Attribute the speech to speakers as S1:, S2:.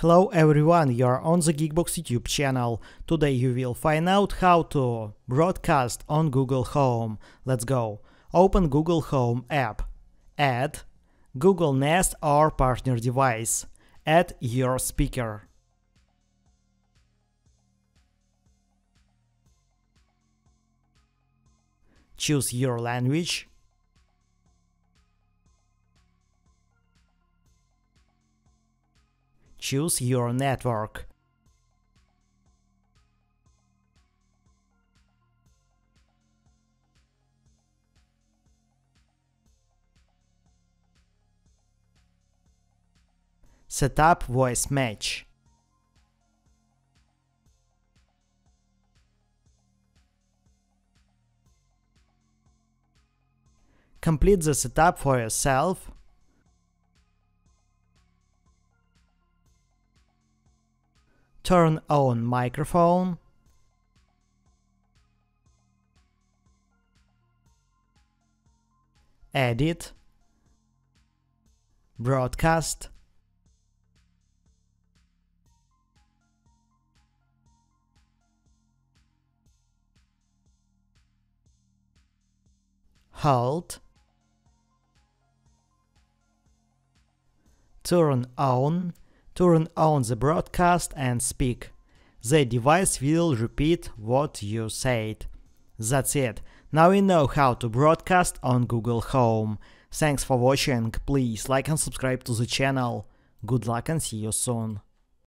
S1: Hello everyone, you're on the Geekbox YouTube channel. Today you will find out how to broadcast on Google Home. Let's go. Open Google Home app. Add Google Nest or partner device. Add your speaker. Choose your language. Choose your network. Setup voice match. Complete the setup for yourself. Turn on microphone. Edit. Broadcast. halt, Turn on. Turn on the broadcast and speak. The device will repeat what you said. That's it. Now we know how to broadcast on Google Home. Thanks for watching, please like and subscribe to the channel. Good luck and see you soon.